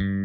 Mm-hmm.